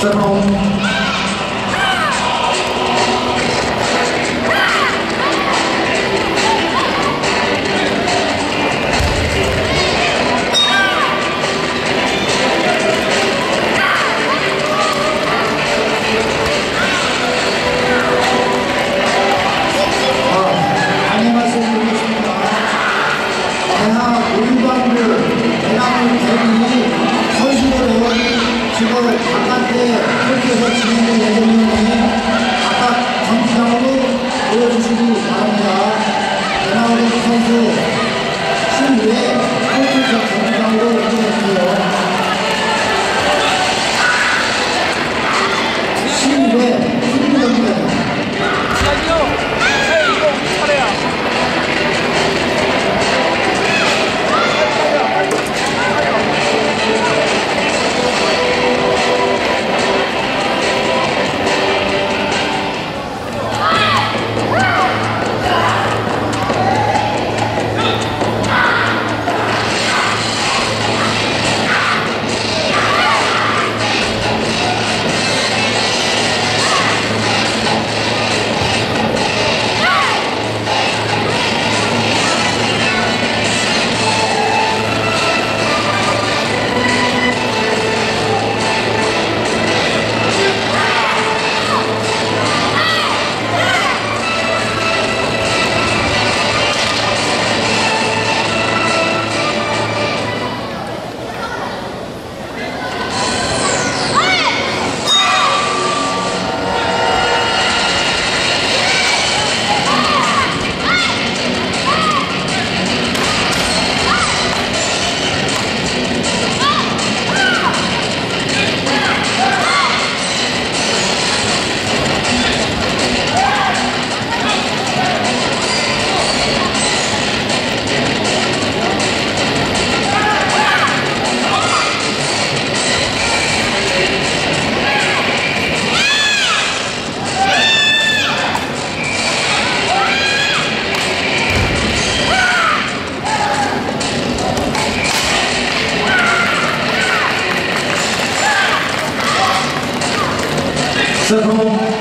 세 Circle.